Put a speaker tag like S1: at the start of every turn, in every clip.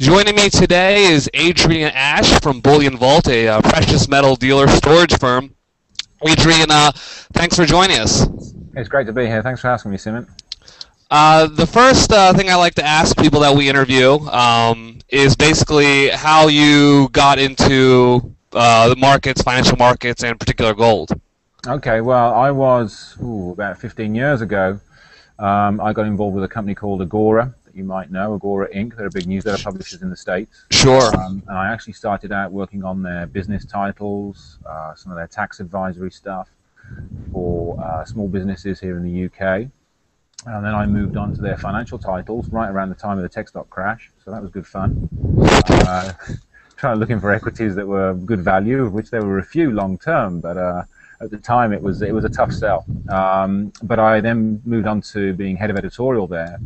S1: Joining me today is Adrian Ash from Bullion Vault, a uh, precious metal dealer storage firm. Adrian, uh, thanks for joining us.
S2: It's great to be here. Thanks for asking me, Simon.
S1: Uh, the first uh, thing I like to ask people that we interview um, is basically how you got into uh, the markets, financial markets, and particular gold.
S2: Okay, well, I was ooh, about 15 years ago. Um, I got involved with a company called Agora that you might know, Agora Inc. They're a big newsletter publishers in the States.
S1: Sure.
S2: Um, and I actually started out working on their business titles, uh, some of their tax advisory stuff for uh, small businesses here in the UK. And then I moved on to their financial titles right around the time of the tech stock crash. So that was good fun. Uh, trying looking for equities that were good value, of which there were a few long term, but uh, at the time it was it was a tough sell. Um, but I then moved on to being head of editorial there,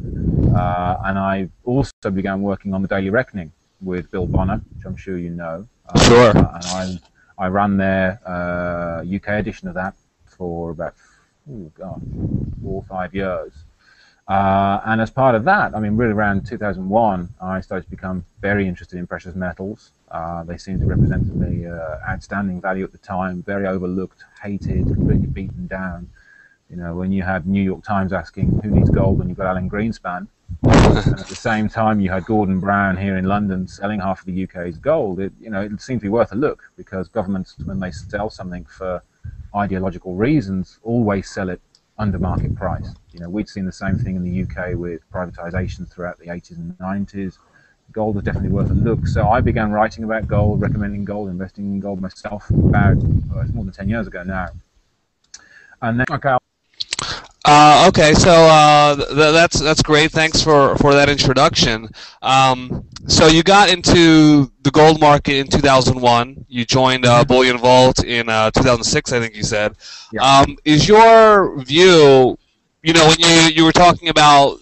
S2: uh, and I also began working on the Daily Reckoning with Bill Bonner, which I'm sure you know.
S1: Uh, sure.
S2: and I I ran their UK uh, edition of that for about oh God, four or five years. Uh, and as part of that, I mean, really around 2001, I started to become very interested in precious metals. Uh, they seemed to represent the uh, outstanding value at the time, very overlooked, hated, completely beaten down. You know, when you had New York Times asking who needs gold when you've got Alan Greenspan, at the same time you had Gordon Brown here in London selling half of the UK's gold, it, you know, it seemed to be worth a look because governments, when they sell something for ideological reasons, always sell it under market price. You know, we'd seen the same thing in the UK with privatizations throughout the 80s and 90s. Gold was definitely worth a look. So I began writing about gold, recommending gold, investing in gold myself about well, more than 10 years ago now. And then, okay,
S1: uh, okay, so uh, th that's that's great. Thanks for, for that introduction. Um, so you got into the gold market in 2001. You joined uh. Bullion Vault in uh, 2006, I think you said. Yeah. Um, is your view, you know, when you you were talking about,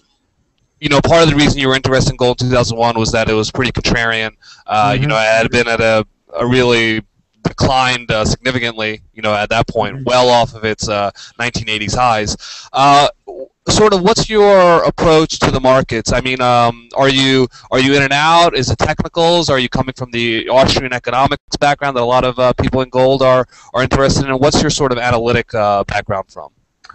S1: you know, part of the reason you were interested in gold in 2001 was that it was pretty contrarian. Uh, mm-hmm. You know, it had been at a a really declined uh, significantly, you know, at that point, well off of its uh, 1980s highs. Uh, sort of, what's your approach to the markets? I mean, um, are you are you in and out? Is it technicals? Are you coming from the Austrian economics background that a lot of uh, people in gold are are interested in? What's your sort of analytic uh, background from?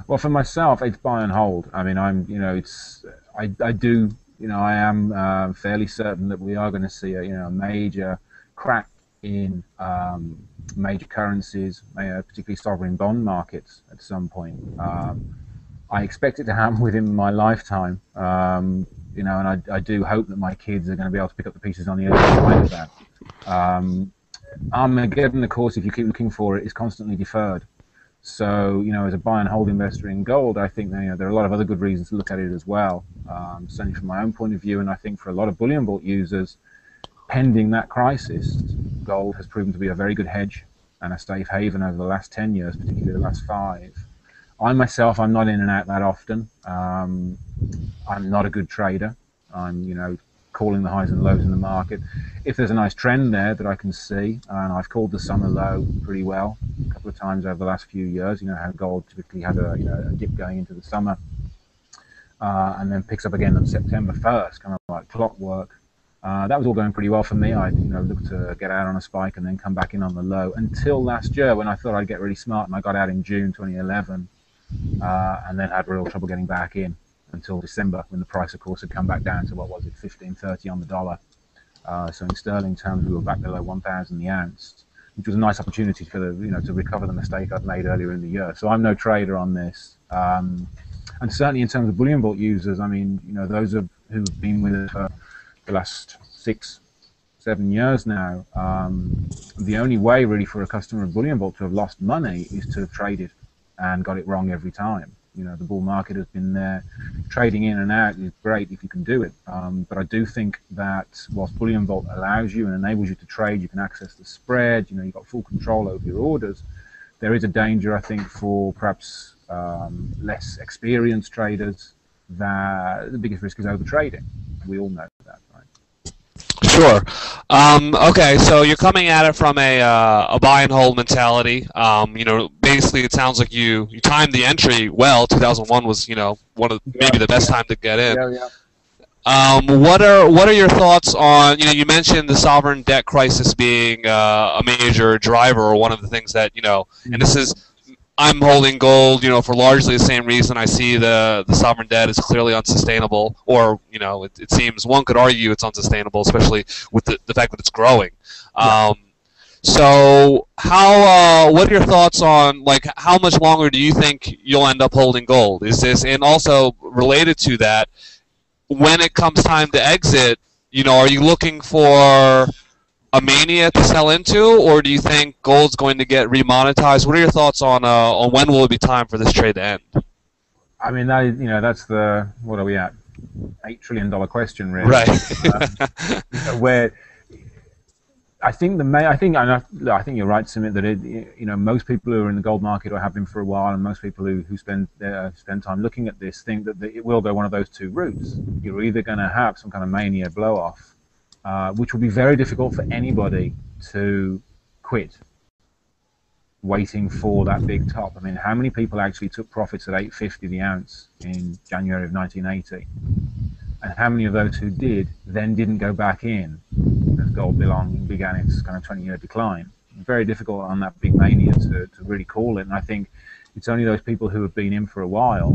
S2: Well, for myself, it's buy and hold. I mean, I'm you know, it's I, I do you know, I am uh, fairly certain that we are going to see a you know a major crack in um, major currencies, particularly sovereign bond markets, at some point. Um, I expect it to happen within my lifetime, um, you know, and I, I, do hope that my kids are going to be able to pick up the pieces on the other side of that. Um, Armageddon, of course, if you keep looking for it, is constantly deferred. So, you know, as a buy and hold investor in gold, I think you know, there are a lot of other good reasons to look at it as well. Um, certainly from my own point of view, and I think for a lot of bullion vault users, pending that crisis, gold has proven to be a very good hedge and a safe haven over the last 10 years, particularly the last five. I myself, I'm not in and out that often. Um, I'm not a good trader. I'm, you know, calling the highs and lows in the market. If there's a nice trend there that I can see, and I've called the summer low pretty well a couple of times over the last few years. You know how gold typically had a, you know, a dip going into the summer, uh, and then picks up again on September 1st, kind of like clockwork. Uh, that was all going pretty well for me. I you know looked to get out on a spike and then come back in on the low until last year when I thought I'd get really smart and I got out in June 2011 uh, and then had real trouble getting back in until December when the price of course had come back down to what was it 15.30 on the dollar. Uh, so in sterling terms we were back below 1,000 the ounce, which was a nice opportunity for the you know to recover the mistake I'd made earlier in the year. So I'm no trader on this. Um, and certainly in terms of bullion vault users, I mean, you know, those of, who've been with us for the last six, seven years now, um, the only way really for a customer of Bullion Vault to have lost money is to have traded and got it wrong every time. You know, the bull market has been there. Trading in and out is great if you can do it. Um, but I do think that whilst Bullion Vault allows you and enables you to trade, you can access the spread, you know, you've got full control over your orders. There is a danger, I think, for perhaps um, less experienced traders that the biggest risk is overtrading. We all know.
S1: Sure. Um, okay, so you're coming at it from a, uh, a buy and hold mentality. Um, you know, basically, it sounds like you, you timed the entry well. 2001 was, you know, one of maybe the best time to get in.
S2: Yeah, yeah.
S1: Um, what are what are your thoughts on you know you mentioned the sovereign debt crisis being uh, a major driver or one of the things that you know and this is I'm holding gold you know for largely the same reason I see the the sovereign debt is clearly unsustainable or you know it, it seems one could argue it's unsustainable especially with the, the fact that it's growing. Um, so how uh, what are your thoughts on like how much longer do you think you'll end up holding gold? Is this and also related to that when it comes time to exit, you know, are you looking for a mania to sell into, or do you think gold's going to get remonetized? What are your thoughts on uh, on when will it be time for this trade to end?
S2: I mean, that you know, that's the what are we at? Eight trillion dollar question, really.
S1: Right.
S2: uh, where I think the main, I think I, I think you're right, Simon, that it, you know most people who are in the gold market or have been for a while, and most people who, who spend uh, spend time looking at this think that it will go one of those two routes. You're either going to have some kind of mania blow off, uh, which will be very difficult for anybody to quit, waiting for that big top. I mean, how many people actually took profits at 850 the ounce in January of 1980? and how many of those who did then didn't go back in as gold belong, began its kind of 20 year decline. Very difficult on that big mania to, to really call it. And I think it's only those people who have been in for a while.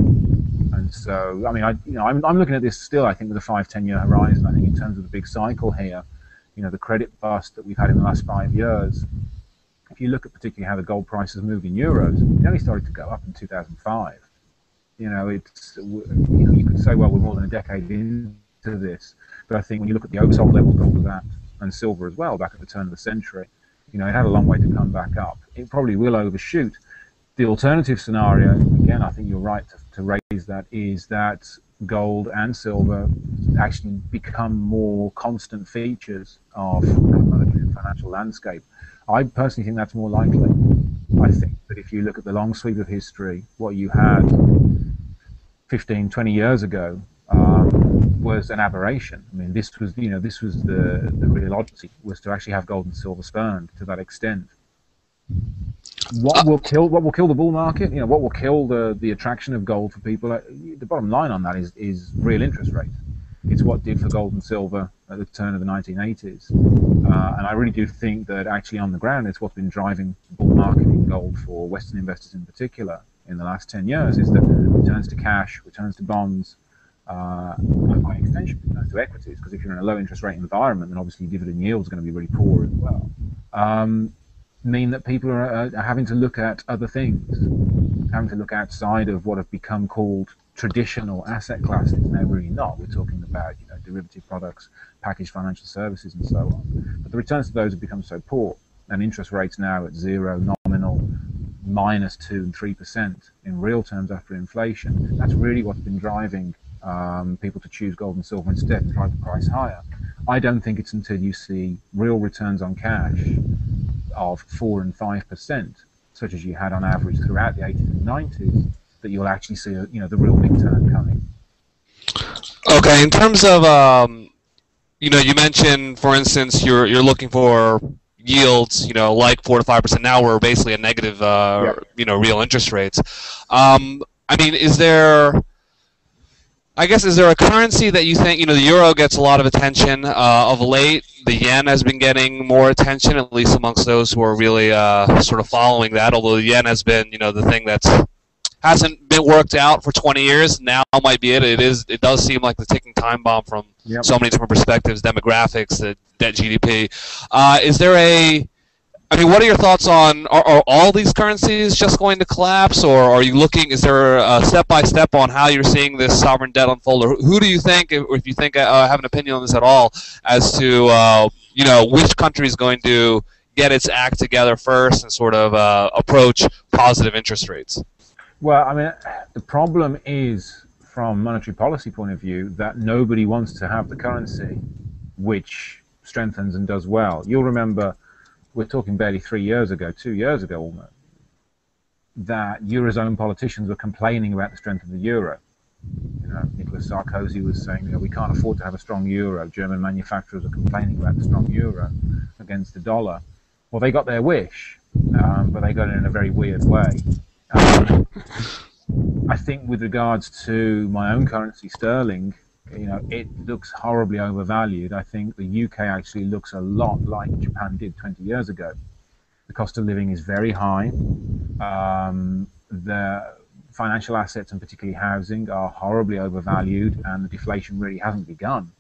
S2: And so, I mean, I, you know, I'm, I'm looking at this still, I think, with a five, 10 year horizon. I think in terms of the big cycle here, you know, the credit bust that we've had in the last five years, if you look at particularly how the gold price has moved in euros, it only started to go up in 2005 you know, it's you know you could say, well, we're more than a decade into this, but I think when you look at the oversold level gold was at and silver as well back at the turn of the century, you know, it had a long way to come back up. It probably will overshoot. The alternative scenario, again, I think you're right to, to raise that, is that gold and silver actually become more constant features of the financial landscape. I personally think that's more likely. I think that if you look at the long sweep of history, what you had 15, 20 years ago um, was an aberration. I mean, this was, you know, this was the, the real odyssey, was to actually have gold and silver spurned to that extent. What will kill? What will kill the bull market? You know, what will kill the, the attraction of gold for people? Uh, the bottom line on that is, is real interest rates. It's what did for gold and silver at the turn of the 1980s. Uh, and I really do think that actually on the ground, it's what's been driving bull market in gold for Western investors in particular in the last 10 years is that returns to cash, returns to bonds, uh, and by extension, returns to equities, because if you're in a low interest rate environment, then obviously dividend yield is going to be really poor as well, um, mean that people are, are having to look at other things, having to look outside of what have become called traditional asset classes. Now, really not. We're talking about you know, derivative products, packaged financial services, and so on. But the returns to those have become so poor, and interest rates now at zero, nominal, minus two and three percent in real terms after inflation. That's really what's been driving um, people to choose gold and silver instead and drive the price higher. I don't think it's until you see real returns on cash of four and five percent, such as you had on average throughout the 80s and 90s, that you'll actually see you know the real big turn coming.
S1: Okay, in terms of um, you know, you mentioned, for instance, you're you're looking for yields, you know, like four to five percent. Now we're basically a negative, uh, yep. you know, real interest rates. Um, I mean, is there? I guess is there a currency that you think you know the euro gets a lot of attention uh, of late? The yen has been getting more attention, at least amongst those who are really uh, sort of following that. Although the yen has been you know the thing that's hasn't been worked out for 20 years. Now might be it. It is. It does seem like the ticking time bomb from yep. so many different perspectives, demographics, the debt GDP. Uh, is there a I mean, what are your thoughts on are, are, all these currencies just going to collapse, or are you looking? Is there a step by step on how you're seeing this sovereign debt unfold, or who do you think, or if you think uh, have an opinion on this at all, as to uh, you know which country is going to get its act together first and sort of uh, approach positive interest rates?
S2: Well, I mean, the problem is from monetary policy point of view that nobody wants to have the currency which strengthens and does well. You'll remember we're talking barely three years ago, two years ago almost, that eurozone politicians were complaining about the strength of the euro. You know, Nicolas Sarkozy was saying, you know, we can't afford to have a strong euro. German manufacturers are complaining about the strong euro against the dollar. Well, they got their wish, um, but they got it in a very weird way. Um, I think with regards to my own currency, sterling, you know, it looks horribly overvalued. I think the UK actually looks a lot like Japan did 20 years ago. The cost of living is very high. Um, the financial assets and particularly housing are horribly overvalued, and the deflation really hasn't begun.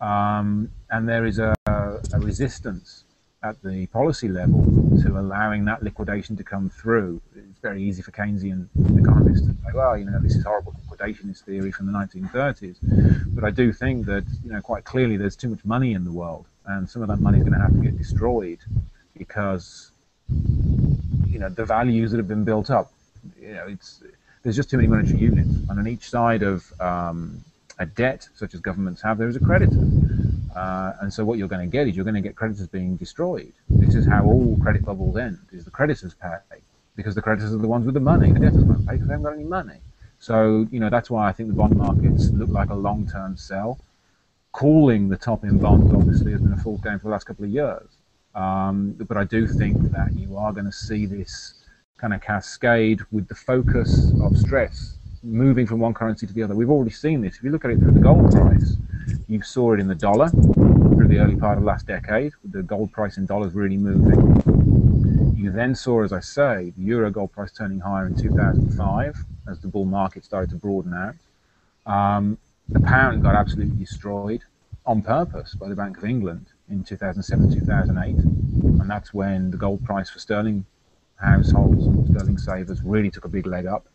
S2: Um, and there is a, a resistance at the policy level to allowing that liquidation to come through. It's very easy for Keynesian economists to say, well, you know, this is horrible liquidationist theory from the 1930s. But I do think that, you know, quite clearly there's too much money in the world, and some of that money is going to have to get destroyed because, you know, the values that have been built up, you know, it's there's just too many monetary units, and on each side of um, a debt, such as governments have, there is a creditor. Uh, and so what you're going to get is you're going to get creditors being destroyed. This is how all credit bubbles end, is the creditors pay, because the creditors are the ones with the money. The debtors won't pay because they haven't got any money. So, you know, that's why I think the bond markets look like a long-term sell. Calling the top in bonds, obviously, has been a false game for the last couple of years. Um, but I do think that you are going to see this kind of cascade with the focus of stress moving from one currency to the other. We've already seen this. If you look at it through the gold price, you saw it in the dollar through the early part of last decade, with the gold price in dollars really moving. You then saw, as I say, the euro gold price turning higher in 2005 as the bull market started to broaden out. Um, the pound got absolutely destroyed on purpose by the Bank of England in 2007 2008. And that's when the gold price for sterling households and sterling savers really took a big leg up.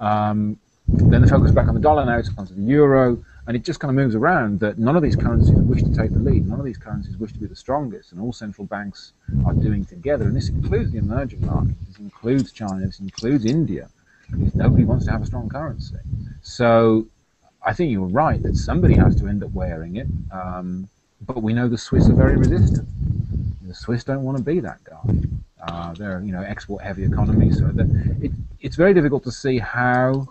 S2: Um, then the focus back on the dollar now, it's onto the euro, and it just kind of moves around that none of these currencies wish to take the lead. None of these currencies wish to be the strongest, and all central banks are doing together. And this includes the emerging markets, this includes China, this includes India. Because nobody wants to have a strong currency. So I think you're right that somebody has to end up wearing it. Um, but we know the Swiss are very resistant. The Swiss don't want to be that guy. Uh, they're you know export-heavy economies, so it, it's very difficult to see how,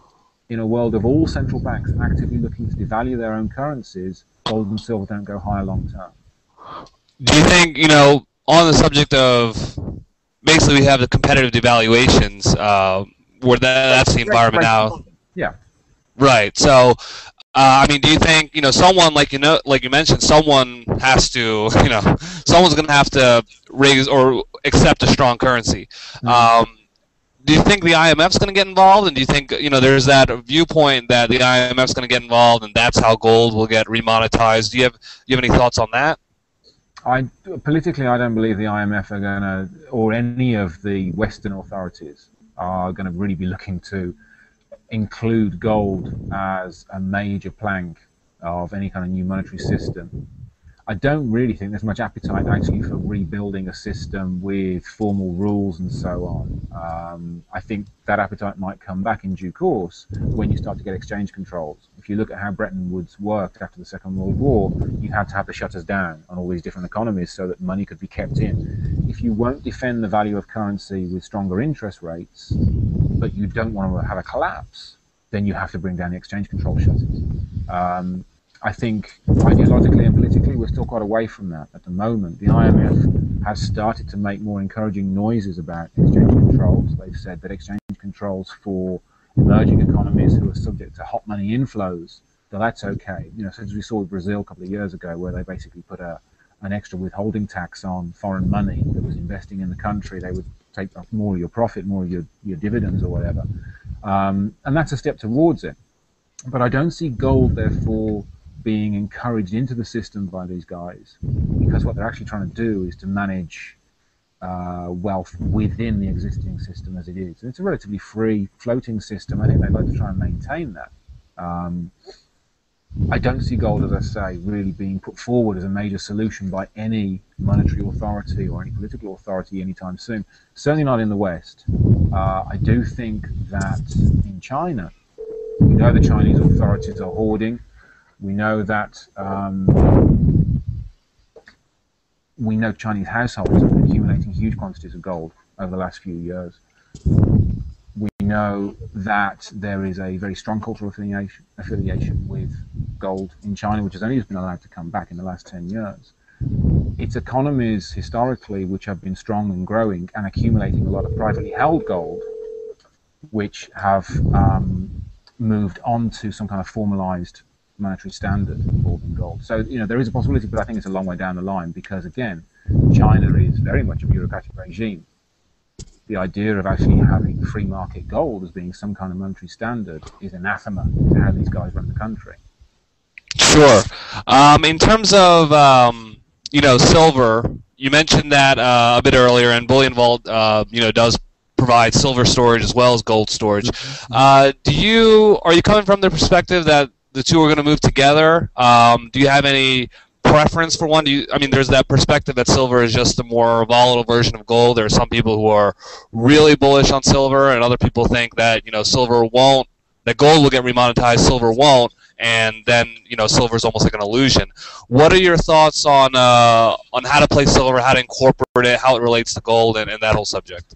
S2: in a world of all central banks actively looking to devalue their own currencies, gold and silver don't go higher long term.
S1: Do you think you know on the subject of basically we have the competitive devaluations uh, where that, that's the environment now?
S2: Yeah.
S1: Right. So uh, I mean, do you think you know someone like you know like you mentioned, someone has to you know someone's going to have to raise or accept a strong currency. Mm-hmm. Um, do you think the IMF's going to get involved, and do you think you know there's that viewpoint that the IMF's going to get involved, and that's how gold will get remonetized? Do you have you have any thoughts on that?
S2: I politically, I don't believe the IMF are going to, or any of the Western authorities are going to really be looking to include gold as a major plank of any kind of new monetary system. I don't really think there's much appetite actually for rebuilding a system with formal rules and so on. Um, I think that appetite might come back in due course when you start to get exchange controls. If you look at how Bretton Woods worked after the Second World War, you had to have the shutters down on all these different economies so that money could be kept in. If you won't defend the value of currency with stronger interest rates, but you don't want to have a collapse, then you have to bring down the exchange control shutters. Um, I think ideologically and politically, we're still quite away from that at the moment. The IMF has started to make more encouraging noises about exchange controls. They've said that exchange controls for emerging economies who are subject to hot money inflows, that that's okay. You know, since we saw with Brazil a couple of years ago, where they basically put a an extra withholding tax on foreign money that was investing in the country, they would take more of your profit, more of your, your dividends or whatever. Um, and that's a step towards it. But I don't see gold, therefore, being encouraged into the system by these guys because what they're actually trying to do is to manage uh, wealth within the existing system as it is. And it's a relatively free floating system. I think they'd like to try and maintain that. Um, I don't see gold, as I say, really being put forward as a major solution by any monetary authority or any political authority anytime soon. Certainly not in the West. Uh, I do think that in China, we know the Chinese authorities are hoarding. We know that um, we know Chinese households have been accumulating huge quantities of gold over the last few years. We know that there is a very strong cultural affiliation, affiliation with gold in China, which has only been allowed to come back in the last 10 years. Its economies historically, which have been strong and growing and accumulating a lot of privately held gold, which have um, moved on to some kind of formalized monetary standard more than gold. So you know there is a possibility, but I think it's a long way down the line because again, China is very much a bureaucratic regime. The idea of actually having free market gold as being some kind of monetary standard is anathema to how these guys run the country.
S1: Sure. Um, in terms of um, you know silver, you mentioned that uh, a bit earlier, and Bullion Vault uh, you know does provide silver storage as well as gold storage. Mm-hmm. Uh, do you are you coming from the perspective that the two are going to move together? Um, do you have any preference for one? Do you, I mean, there's that perspective that silver is just a more volatile version of gold. There are some people who are really bullish on silver, and other people think that you know silver won't, that gold will get remonetized, silver won't, and then you know silver is almost like an illusion. What are your thoughts on uh, on how to play silver, how to incorporate it, how it relates to gold, and, and that whole subject?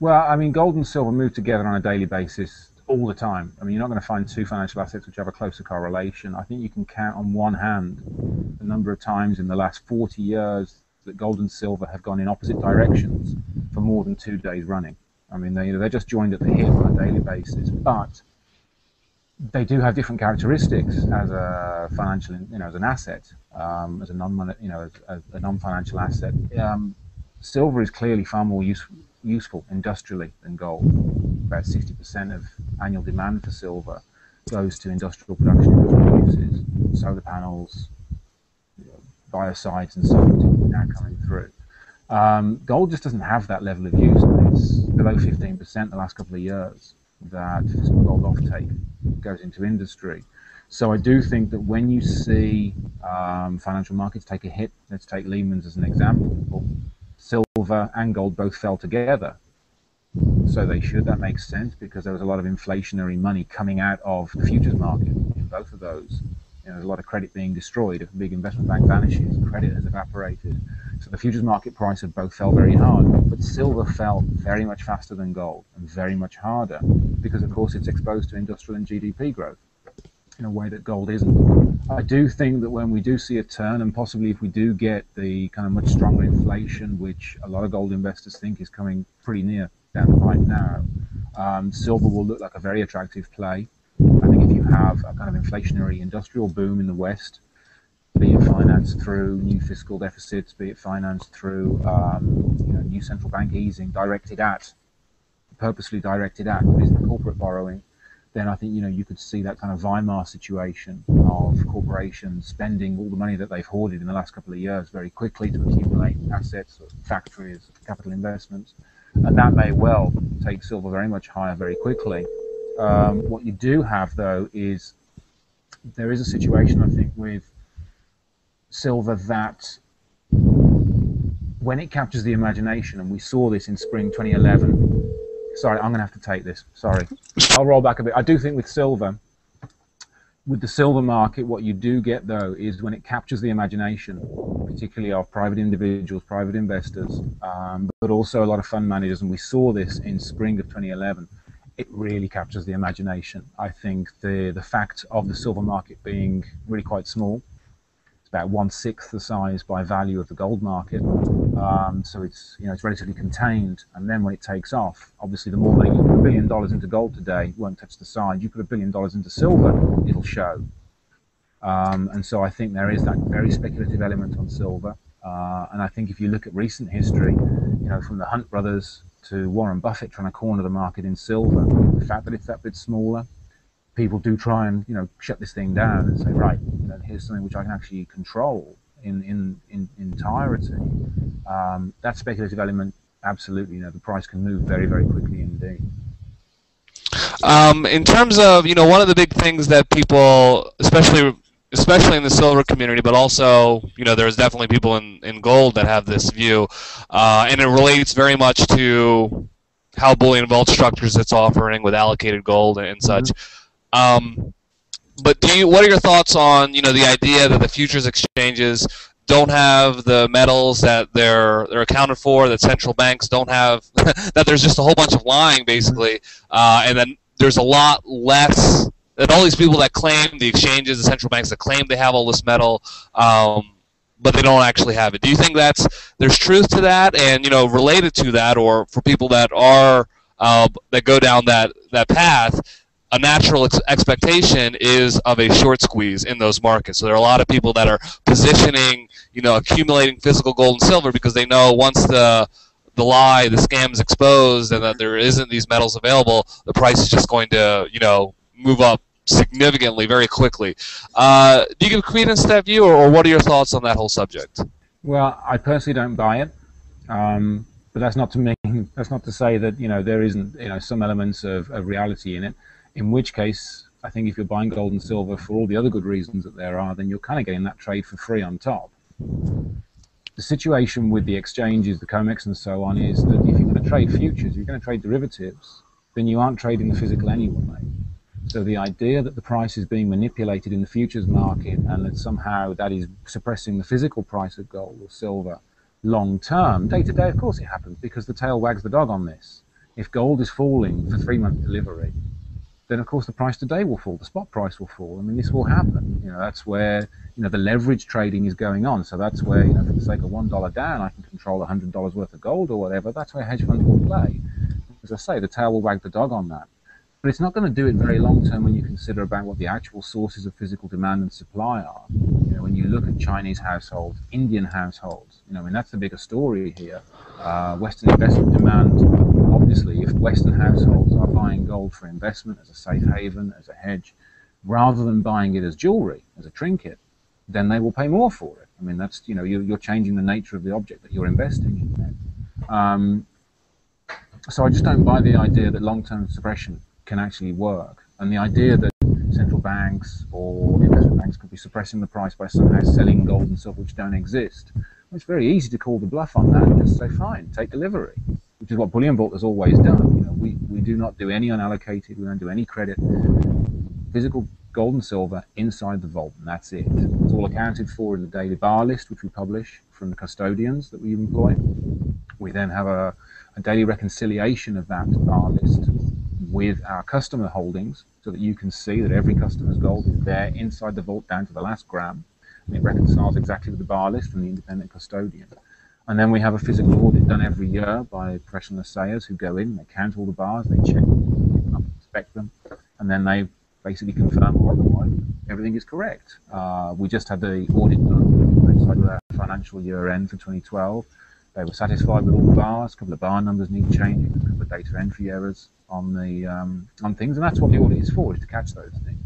S2: Well, I mean, gold and silver move together on a daily basis all the time. I mean, you're not going to find two financial assets which have a closer correlation. I think you can count on one hand the number of times in the last 40 years that gold and silver have gone in opposite directions for more than two days running. I mean, they, they're just joined at the hip on a daily basis, but they do have different characteristics as a financial, you know, as an asset, um, as a non, you know, as a non-financial asset. Um, silver is clearly far more useful useful industrially than gold. About 60% of annual demand for silver goes to industrial production, uses, solar panels, biocides, and so on now coming through. Um, gold just doesn't have that level of use. It's below 15% the last couple of years that gold offtake goes into industry. So I do think that when you see um, financial markets take a hit, let's take Lehman's as an example, silver and gold both fell together. So they should. That makes sense because there was a lot of inflationary money coming out of the futures market in both of those. You know, there's a lot of credit being destroyed. If a big investment bank vanishes, credit has evaporated. So the futures market price of both fell very hard. But silver fell very much faster than gold and very much harder because, of course, it's exposed to industrial and GDP growth in a way that gold isn't. I do think that when we do see a turn, and possibly if we do get the kind of much stronger inflation, which a lot of gold investors think is coming pretty near down the pipe now, um, silver will look like a very attractive play. I think if you have a kind of inflationary industrial boom in the West, be it financed through new fiscal deficits, be it financed through um, you know, new central bank easing directed at, purposely directed at corporate borrowing, then I think you know you could see that kind of Weimar situation of corporations spending all the money that they've hoarded in the last couple of years very quickly to accumulate assets, factories, capital investments, and that may well take silver very much higher very quickly. Um, what you do have though is there is a situation I think with silver that when it captures the imagination, and we saw this in spring 2011 Sorry, I'm going to have to take this. Sorry. I'll roll back a bit. I do think with silver, with the silver market, what you do get though is when it captures the imagination, particularly of private individuals, private investors, um, but also a lot of fund managers, and we saw this in spring of 2011. It really captures the imagination. I think the the fact of the silver market being really quite small, it's about one sixth the size by value of the gold market. Um, so it's you know it's relatively contained. And then when it takes off, obviously the more money you put a billion dollars into gold today won't touch the side. You put a billion dollars into silver, it'll show. Um, and so I think there is that very speculative element on silver. Uh, and I think if you look at recent history, you know, from the Hunt brothers to Warren Buffett trying to corner the market in silver, the fact that it's that bit smaller, people do try and you know shut this thing down and say, right, you know, here's something which I can actually control in in in, in entirety. Um, that speculative element, absolutely, you know, the price can move very very quickly indeed.
S1: Um, in terms of you know one of the big things that people, especially especially in the silver community, but also you know there's definitely people in, in gold that have this view, uh, and it relates very much to how bullion vault structures its offering with allocated gold and such. Mm-hmm. Um, but do you, what are your thoughts on you know the idea that the futures exchanges don't have the metals that they're they're accounted for, that central banks don't have, that there's just a whole bunch of lying basically, uh, and then there's a lot less that all these people that claim the exchanges, the central banks that claim they have all this metal, um, but they don't actually have it. Do you think that's there's truth to that, and you know related to that, or for people that are uh, that go down that that path? A natural ex- expectation is of a short squeeze in those markets. So there are a lot of people that are positioning, you know, accumulating physical gold and silver because they know once the the lie, the scam is exposed, and that there isn't these metals available, the price is just going to, you know, move up significantly very quickly. Uh, do you give credence to that view, or, or, what are your thoughts on that whole subject?
S2: Well, I personally don't buy it. Um, but that's not to mean that's not to say that you know there isn't you know some elements of, of reality in it. In which case, I think if you're buying gold and silver for all the other good reasons that there are, then you're kind of getting that trade for free on top. The situation with the exchanges, the COMEX and so on, is that if you're going to trade futures, you're going to trade derivatives, then you aren't trading the physical anyway. So the idea that the price is being manipulated in the futures market and that somehow that is suppressing the physical price of gold or silver long term, day to day, of course it happens because the tail wags the dog on this. If gold is falling for three month delivery, then of course the price today will fall, the spot price will fall. I mean, this will happen. You know, that's where you know the leverage trading is going on. So that's where you know, for the sake of one dollar down, I can control hundred dollars worth of gold or whatever. That's where hedge funds will play. As I say, the tail will wag the dog on that. But it's not going to do it very long term when you consider about what the actual sources of physical demand and supply are. You know, when you look at Chinese households, Indian households, you know, I mean that's the bigger story here. Uh, Western investment demand, obviously, if Western households are buying gold for investment as a safe haven, as a hedge, rather than buying it as jewelry, as a trinket, then they will pay more for it. I mean, that's you know, you're, changing the nature of the object that you're investing in. Um, so I just don't buy the idea that long-term suppression can actually work. And the idea that central banks or investment banks could be suppressing the price by somehow selling gold and silver which don't exist, well, it's very easy to call the bluff on that and just say, fine, take delivery, which is what Bullion Vault has always done. You know, we, we do not do any unallocated, we don't do any credit. Physical gold and silver inside the vault, and that's it. It's all accounted for in the daily bar list, which we publish from the custodians that we employ. We then have a, a daily reconciliation of that bar list with our customer holdings so that you can see that every customer's gold is there inside the vault down to the last gram. And it reconciles exactly with the bar list from the independent custodian. And then we have a physical audit done every year by professional assayers who go in, they count all the bars, they check them, inspect them, and then they basically confirm or otherwise everything is correct. Uh, we just had the audit done outside of our financial year end for 2012. They were satisfied with all the bars, a couple of bar numbers need changing, a couple of data entry errors, on the um, on things, and that's what the audit is for, is to catch those things.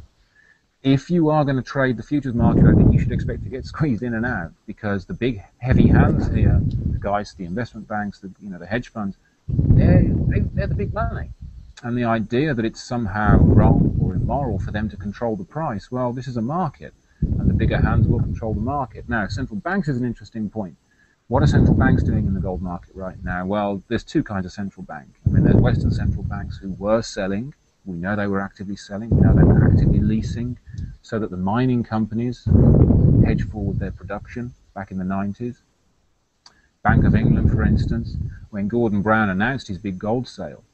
S2: If you are going to trade the futures market, I think you should expect to get squeezed in and out because the big heavy hands here, the guys, the investment banks, the you know the hedge funds, they're they're the big money, and the idea that it's somehow wrong or immoral for them to control the price, well, this is a market, and the bigger hands will control the market. Now, central banks is an interesting point what are central banks doing in the gold market right now? Well, there's two kinds of central bank. I mean, there's Western central banks who were selling. We know they were actively selling. We know they were actively leasing so that the mining companies hedge forward their production back in the 90s. Bank of England, for instance, when Gordon Brown announced his big gold sale,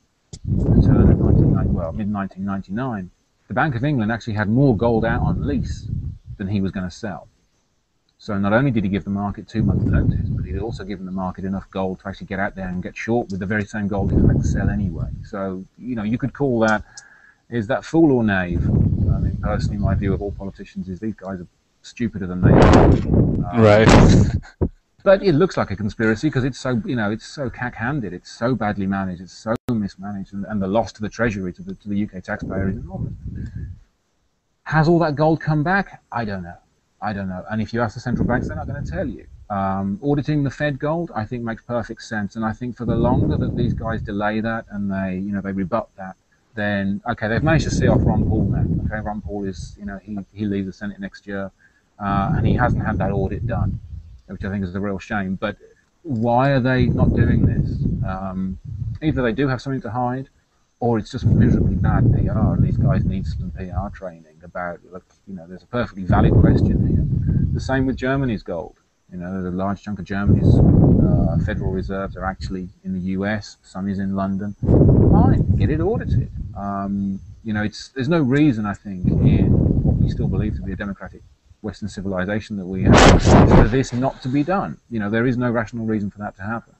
S2: the turn of 1990, well, mid 1999, the Bank of England actually had more gold out on lease than he was going to sell. So not only did he give the market two months notice, but he'd also given the market enough gold to actually get out there and get short with the very same gold he was going to sell anyway. So, you know, you could call that, is that fool or knave? Personally, my view of all politicians is these guys are stupider than they are.
S1: Um, right.
S2: but it looks like a conspiracy because it's so, you know, it's so cack-handed, it's so badly managed, it's so mismanaged, and, and the loss to the treasury, to the, to the UK taxpayer is enormous. Has all that gold come back? I don't know. I don't know. And if you ask the central banks, they're not going to tell you. Um, auditing the Fed gold, I think, makes perfect sense. And I think for the longer that these guys delay that and they, you know, they rebut that, then okay, they've managed to see off Ron Paul now. Okay, Ron Paul is, you know, he he leaves the Senate next year, uh, and he hasn't had that audit done, which I think is a real shame. But why are they not doing this? Um, either they do have something to hide, or it's just miserably bad PR, and these guys need some PR training about, you know, there's a perfectly valid question here. The same with Germany's gold. You know, a large chunk of Germany's uh, federal reserves are actually in the US, some is in London. Fine, get it audited. Um, you know, it's there's no reason, I think, in what we still believe to be a democratic Western civilization that we have, for this not to be done. You know, there is no rational reason for that to happen.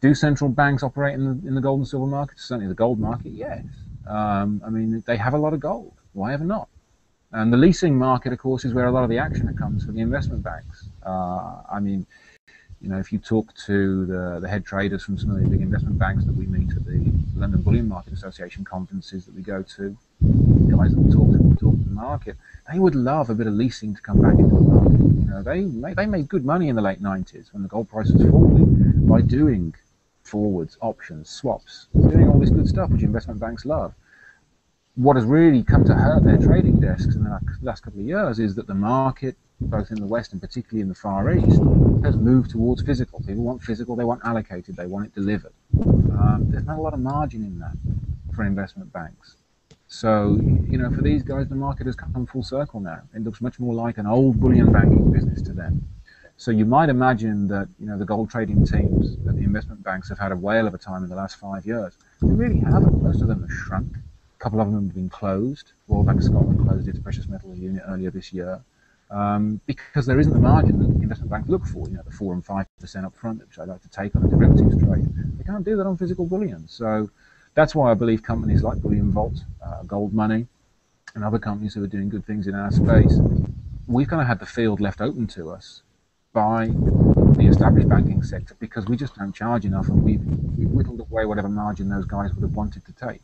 S2: Do central banks operate in the, in the gold and silver market? Certainly the gold market, yes. Um, I mean, they have a lot of gold. Why ever not? And the leasing market, of course, is where a lot of the action comes for the investment banks. Uh, I mean, you know, if you talk to the, the head traders from some of the big investment banks that we meet at the London Bullion Market Association conferences that we go to, guys that talk to, talk to the market, they would love a bit of leasing to come back into the market. You know, they made, they made good money in the late 90s when the gold price was falling by doing forwards, options, swaps, doing all this good stuff which investment banks love what has really come to hurt their trading desks in the last couple of years is that the market, both in the West and particularly in the Far East, has moved towards physical. People want physical, they want allocated, they want it delivered. Um, there's not a lot of margin in that for investment banks. So, you know, for these guys, the market has come full circle now. It looks much more like an old bullion banking business to them. So you might imagine that, you know, the gold trading teams at the investment banks have had a whale of a time in the last five years. They really haven't. Most of them have shrunk A couple of them have been closed. Royal Bank of Scotland closed its precious metals unit earlier this year um, because there isn't the margin that investment banks look for, you know, the 4 and 5% up front, which I like to take on a derivatives trade. They can't do that on physical bullion. So that's why I believe companies like Bullion Vault, uh, Gold Money, and other companies who are doing good things in our space, we've kind of had the field left open to us by the established banking sector because we just don't charge enough and we've, we've whittled away whatever margin those guys would have wanted to take.